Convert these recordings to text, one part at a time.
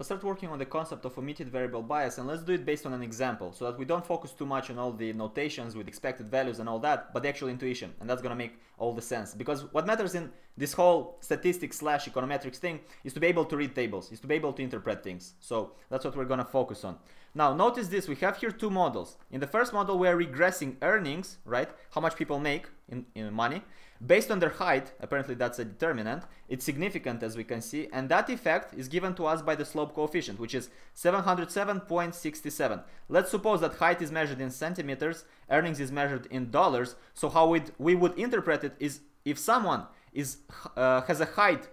Let's start working on the concept of omitted variable bias and let's do it based on an example so that we don't focus too much on all the notations with expected values and all that, but the actual intuition. And that's gonna make all the sense. Because what matters in this whole statistics slash econometrics thing is to be able to read tables, is to be able to interpret things. So that's what we're gonna focus on. Now notice this, we have here two models. In the first model, we're regressing earnings, right? How much people make in, in money based on their height, apparently that's a determinant, it's significant as we can see, and that effect is given to us by the slope coefficient, which is 707.67. Let's suppose that height is measured in centimeters, earnings is measured in dollars, so how we would interpret it is if someone is uh, has a height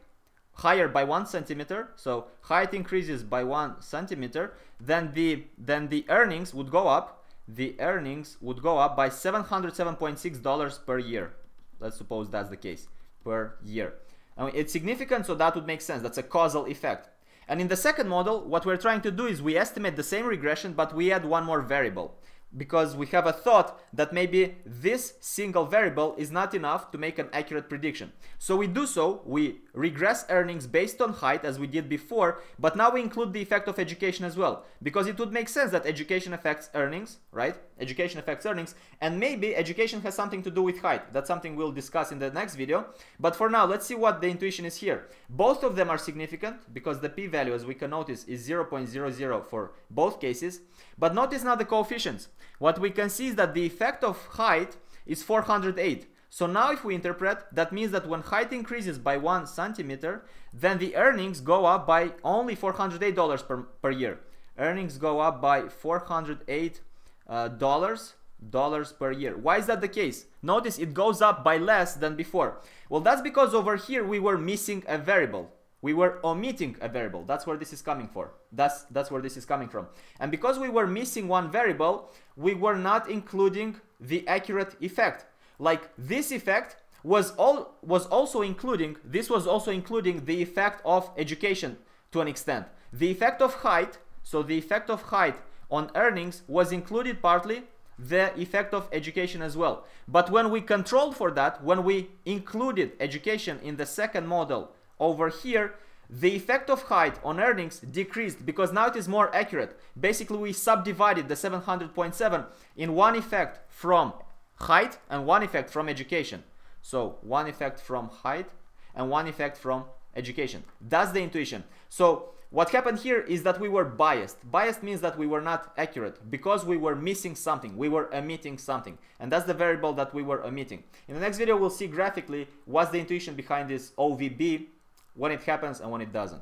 higher by one centimeter, so height increases by one centimeter, then the then the earnings would go up. The earnings would go up by 707.6 dollars per year. Let's suppose that's the case per year. I mean, it's significant, so that would make sense. That's a causal effect. And in the second model, what we're trying to do is we estimate the same regression, but we add one more variable because we have a thought that maybe this single variable is not enough to make an accurate prediction. So we do so, we regress earnings based on height as we did before, but now we include the effect of education as well, because it would make sense that education affects earnings, right? Education affects earnings, and maybe education has something to do with height. That's something we'll discuss in the next video. But for now, let's see what the intuition is here. Both of them are significant because the p-value, as we can notice, is 0.00 for both cases. But notice now the coefficients. What we can see is that the effect of height is 408. So now if we interpret, that means that when height increases by one centimeter, then the earnings go up by only $408 per, per year. Earnings go up by 408 uh, dollars dollars per year. Why is that the case? Notice it goes up by less than before. Well, that's because over here we were missing a variable we were omitting a variable. That's where this is coming for. That's that's where this is coming from. And because we were missing one variable, we were not including the accurate effect. Like this effect was all was also including this was also including the effect of education to an extent. The effect of height, so the effect of height on earnings was included partly the effect of education as well. But when we controlled for that, when we included education in the second model over here, the effect of height on earnings decreased because now it is more accurate. Basically, we subdivided the 700.7 in one effect from height and one effect from education. So one effect from height and one effect from education. That's the intuition. So what happened here is that we were biased. Biased means that we were not accurate because we were missing something. We were omitting something. And that's the variable that we were omitting. In the next video, we'll see graphically what's the intuition behind this OVB when it happens and when it doesn't.